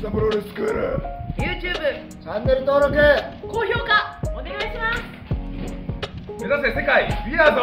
ザプロレススクール。YouTube チャンネル登録。高評価お願いします。目指せ世界 We are the